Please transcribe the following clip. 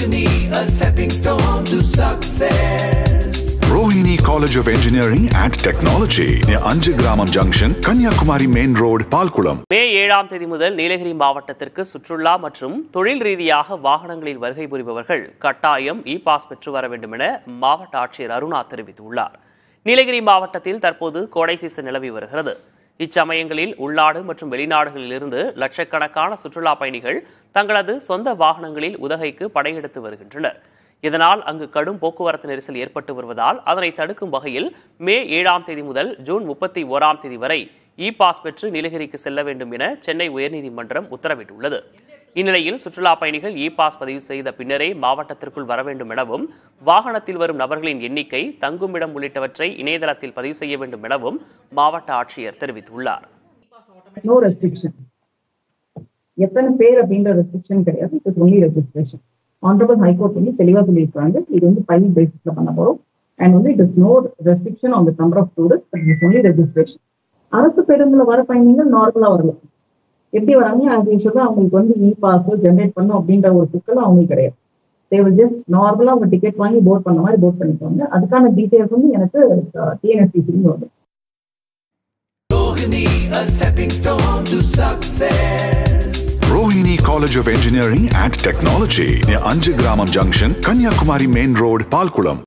Rohini, a stepping stone to success. Rohini College of Engineering and Technology near Anjagramam Junction, Kanyakumari Main Road, Palkulam. மே ஏழாம் தேதி முதல் நீலகிரி மாவட்டத்திற்கு சுற்றுலா மற்றும் தொழில் ரீதியாக வாகனங்களில் வருகை புரிபவர்கள் கட்டாயம் இ பாஸ் பெற்று வர வேண்டும் என மாவட்ட ஆட்சியர் அருணா தெரிவித்துள்ளார் நீலகிரி மாவட்டத்தில் தற்போது கோடை சீசன் நிலவி வருகிறது இச்சமயங்களில் உள்நாடு மற்றும் வெளிநாடுகளில் இருந்து லட்சக்கணக்கான சுற்றுலா பயணிகள் தங்களது சொந்த வாகனங்களில் உதகைக்கு படையெடுத்து வருகின்றனர். இதனால் அங்கு கடும் போக்குவரத்து நெரிசல் ஏற்பட்டு வருவதால் அதனை தடுக்கும் வகையில் மே ஏழாம் தேதி முதல் ஜூன் முப்பத்தி ஓராம் தேதி வரை இ பாஸ் பெற்று நீலகிரிக்கு செல்ல வேண்டும் என சென்னை உயர்நீதிமன்றம் உத்தரவிட்டுள்ளது. இந்நிலையில் சுற்றுலா பயணிகள் இ பாஸ் பதிவு செய்த பின்னரே மாவட்டத்திற்குள் வர வேண்டும் எனவும் வாகனத்தில் வரும் நபர்களின் எண்ணிக்கை தங்குமிடம் உள்ளிட்டவற்றை இணையதளத்தில் பதிவு செய்ய வேண்டும் எனவும் மாவட்ட ஆட்சியர் தெரிவித்துள்ளார். எத்தனை பேர் அப்படின்ற ரெஸ்ட்ரிக்ஷன் கிடையாது. It is only registration honourable high court வந்து தெளிவாக சொல்லியிருக்காங்க இது வந்து பைல் பேசிஸ்ல பண்ண போறோம். அண்ட் வந்து it is no restriction on the number of tourist but it's only registration அரசு பேருந்துல வர பயணிகள் நார்மலா வரலாம். எப்படி வராங்க அது யூஸ்வலாக அவங்களுக்கு வந்து இ பாஸ் ஜென்ரேட் பண்ணும் அப்படின்ற ஒரு சிக்கல் அவங்களுக்கு கிடையாது தேவை ஜஸ்ட் நார்மலா அவங்க டிக்கெட் வாங்கி போட் பண்ண மாதிரி போட் பண்ணிக்குவாங்க அதுக்கான டீட்டெயில்ஸ் வந்து எனக்கு டிஎன்எஸ்டிசி வருது Rohini, a stepping stone to success. Rohini College of Engineering and Technology near Anjagramam Junction, Kanyakumari Main Road, Palkulam.